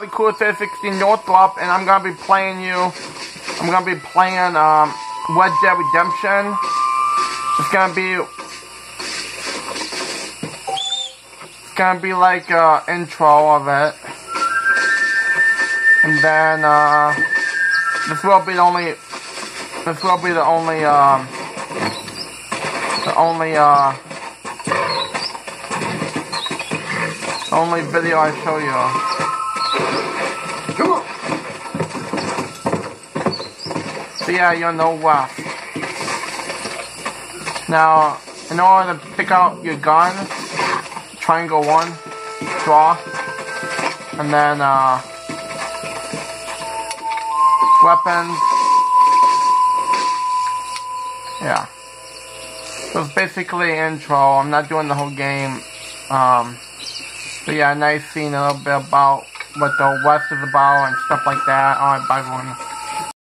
the cool 360 Northrup, and I'm gonna be playing you. I'm gonna be playing um, Red Dead Redemption. It's gonna be. It's gonna be like uh, intro of it, and then uh, this will be the only. This will be the only. Um, the only. Uh, only video I show you. So yeah, you'll know what. Now, in order to pick out your gun, triangle one, draw, and then uh, weapons. Yeah. So it's basically intro. I'm not doing the whole game. Um, but yeah, nice seeing a little bit about what the West is about and stuff like that. Alright, bye everyone.